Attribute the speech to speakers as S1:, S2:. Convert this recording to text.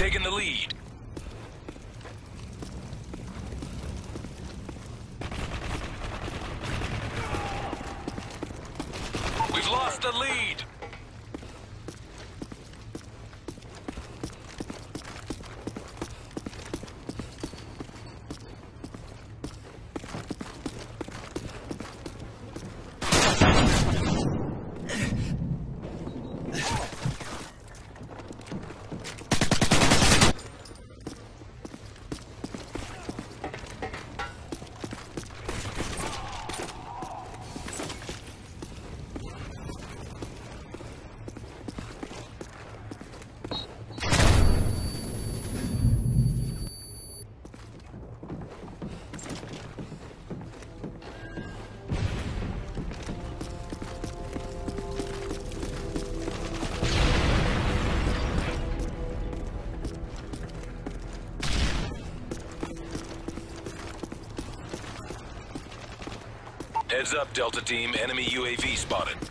S1: taken the lead. We've lost the lead. Heads up, Delta Team. Enemy UAV spotted.